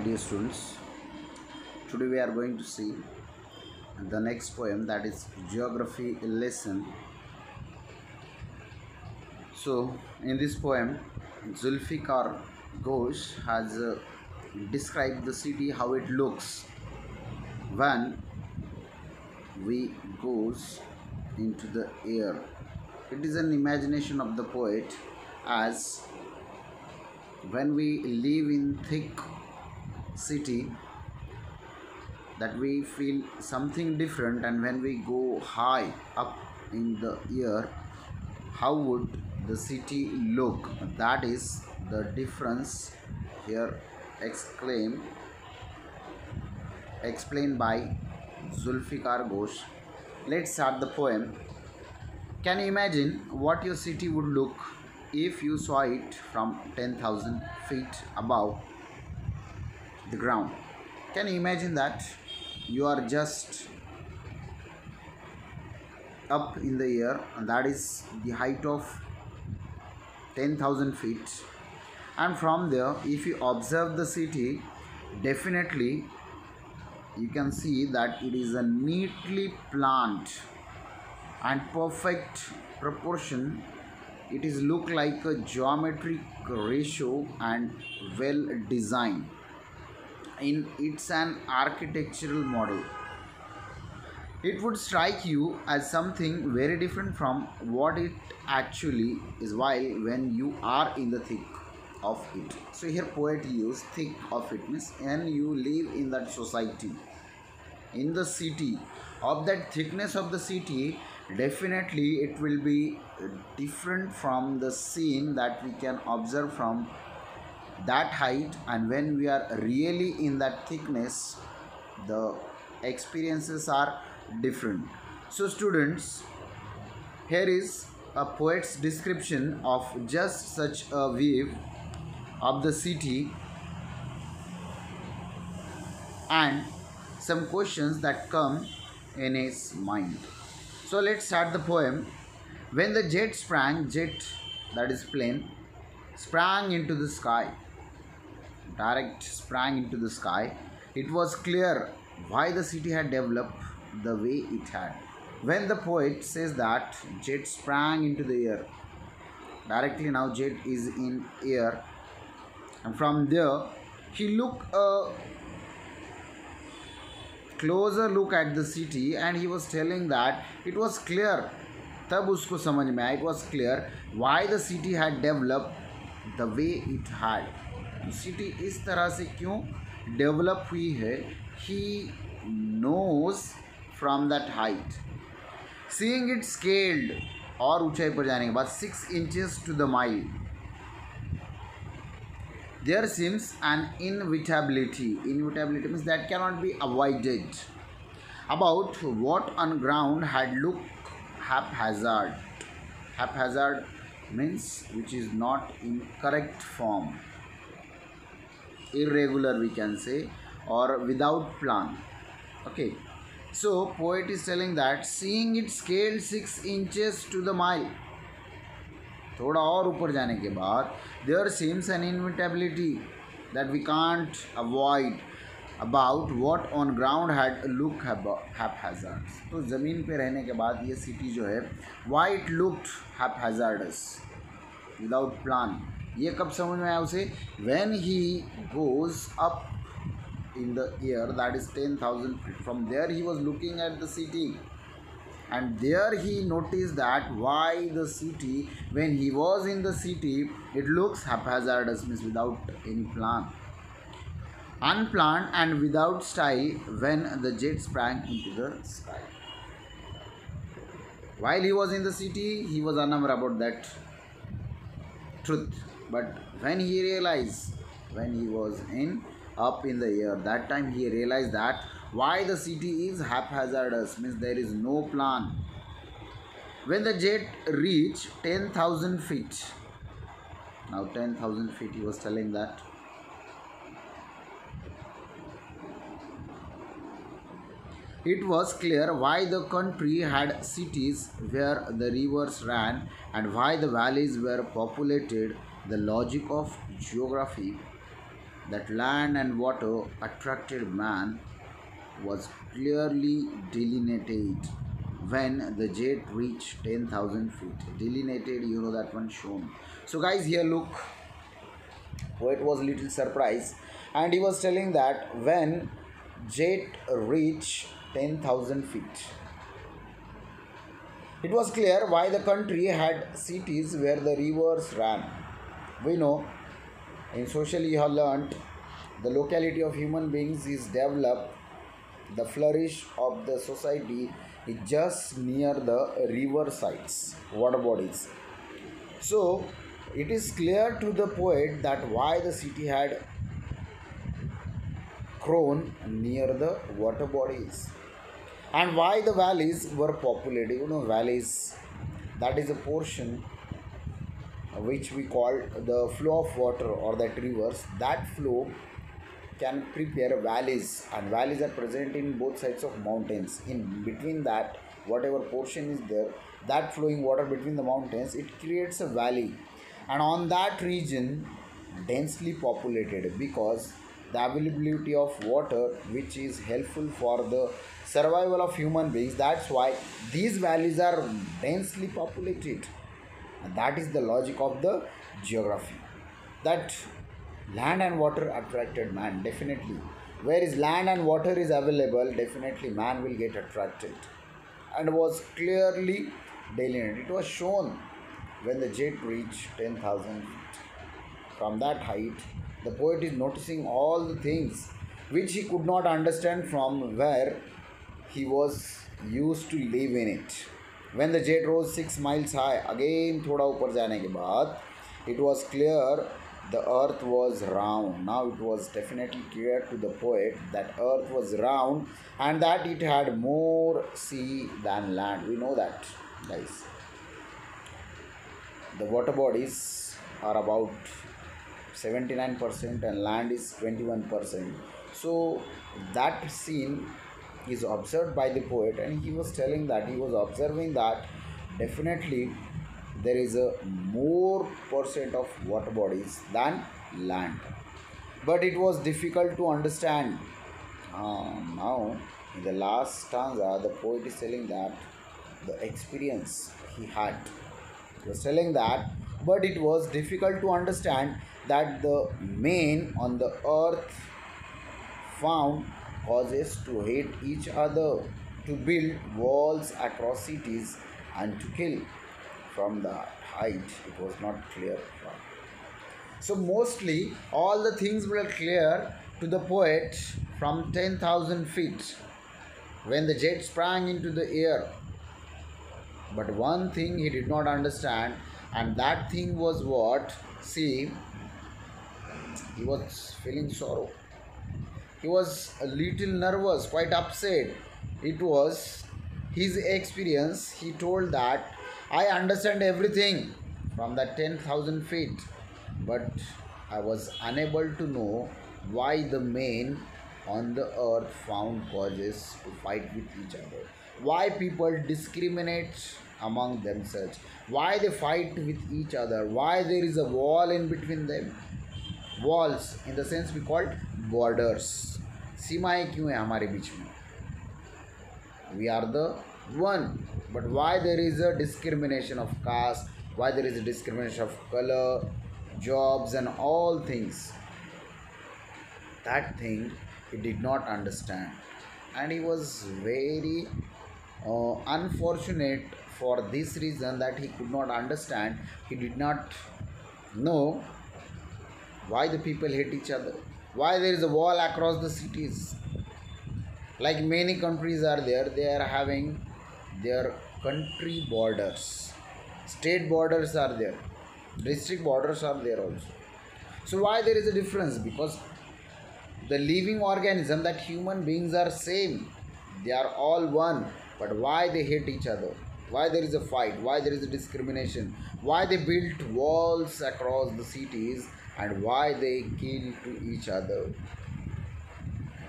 dear students. Today we are going to see the next poem that is geography lesson. So, in this poem, Zulfikar Ghose has uh, described the city how it looks when we goes into the air. It is an imagination of the poet as when we live in thick city that we feel something different and when we go high up in the air how would the city look that is the difference here exclaim explained by Zulfikar Ghose. Let's start the poem. Can you imagine what your city would look if you saw it from 10,000 feet above the ground? Can you imagine that? You are just up in the air, and that is the height of 10,000 feet. And from there, if you observe the city, definitely you can see that it is a neatly planned and perfect proportion it is look like a geometric ratio and well designed in it's an architectural model. It would strike you as something very different from what it actually is while when you are in the thick of it. So here poet used thick of it means and you live in that society in the city of that thickness of the city definitely it will be different from the scene that we can observe from that height and when we are really in that thickness the experiences are different so students here is a poet's description of just such a view of the city and some questions that come in his mind. So let's start the poem. When the jet sprang, jet that is plane, sprang into the sky, direct sprang into the sky, it was clear why the city had developed the way it had. When the poet says that jet sprang into the air, directly now jet is in air, and from there he looked a closer look at the city and he was telling that it was clear तब उसको समझ में आया it was clear why the city had develop the way it had city इस तरह से क्यों develop हुई है? He knows from that height seeing it scaled और ऊंचाई पर जाने के बाद six inches to the mile there seems an inevitability inevitability means that cannot be avoided about what on ground had look haphazard haphazard means which is not in correct form irregular, we can say, or without plan. Okay. So, poet is telling that seeing it scaled 6 inches to the mile. थोड़ा और ऊपर जाने के बाद there seems an inevitability that we can't avoid about what on ground had look haphazards तो ज़मीन पे रहने के बाद ये सिटी जो है why it looked haphazards without plan ये कब समझ में आया उसे? When he goes up in the air that is ten thousand feet from there he was looking at the city and there he notice that why the city when he was in the city it looks है without any plan unplan and without sty when the jet sprang into the sky while he was in the city he was on about that truth but when he realized when he was in up in the air that time he realized that why the city is haphazardous means there is no plan. When the jet reached 10000 feet now 10000 feet he was telling that it was clear why the country had cities where the rivers ran and why the valleys were populated the logic of geography that land and water attracted man was clearly delineated when the jet reached 10,000 feet. Delineated, you know that one shown. So, guys, here look. Poet was a little surprised, and he was telling that when jet reached 10,000 feet, it was clear why the country had cities where the rivers ran. We know in social you have learnt the locality of human beings is developed, the flourish of the society is just near the river sides, water bodies. So it is clear to the poet that why the city had grown near the water bodies and why the valleys were populated you know valleys that is a portion which we call the flow of water or that rivers. That flow can prepare valleys and valleys are present in both sides of mountains. In between that whatever portion is there that flowing water between the mountains it creates a valley. And on that region densely populated because the availability of water which is helpful for the survival of human beings that's why these valleys are densely populated that is the logic of the geography. That land and water attracted man definitely. Where is land and water is available definitely man will get attracted. And was clearly delineated. It was shown when the jet reached 10000 feet. From that height the poet is noticing all the things which he could not understand from where he was used to live in it When the jet rose six miles high, again थोड़ा ऊपर जाने के बाद, it was clear the earth was round. Now it was definitely clear to the poet that earth was round and that it had more sea than land. We know that, guys. The water bodies are about 79% and land is 21%. So that scene is observed by the poet and he was telling that he was observing that definitely there is a more percent of water bodies than land. But it was difficult to understand. Uh, now in the last stanza the poet is telling that the experience he had. He was telling that but it was difficult to understand that the men on the earth found causes to hate each other, to build walls across cities, and to kill. From the height, it was not clear. So, mostly all the things were clear to the poet from 10,000 feet when the jet sprang into the air. But one thing he did not understand, and that thing was what? See, he was feeling sorrow. He was a little nervous, quite upset. It was his experience. He told that I understand everything from that 10,000 feet, but I was unable to know why the men on the earth found causes to fight with each other. Why people discriminate among themselves. Why they fight with each other. Why there is a wall in between them walls in the sense we called borders सीमाएं क्यों हैं हमारे बीच में we are the one but why there is a discrimination of caste why there is a discrimination of colour jobs and all things that thing he did not understand and he was very uh, unfortunate for this reason that he could not understand he did not know why the people hate each other? Why there is a wall across the cities? Like many countries are there they are having their country borders. State borders are there. District borders are there also. So why there is a difference? Because the living organism that human beings are same. They are all one. But why they hate each other? Why there is a fight? Why there is a discrimination? Why they built walls across the cities and why they kill to each other.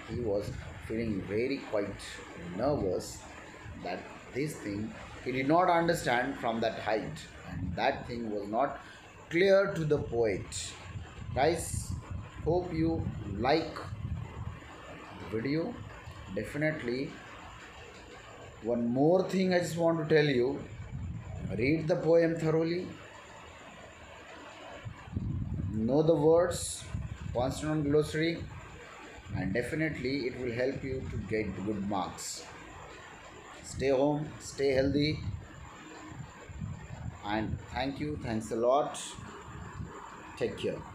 He was feeling very quite nervous that this thing he did not understand from that height and that thing was not clear to the poet. Guys, hope you like the video definitely one more thing i just want to tell you read the poem thoroughly know the words consonant glossary and definitely it will help you to get good marks. Stay home stay healthy and thank you. Thanks a lot. Take care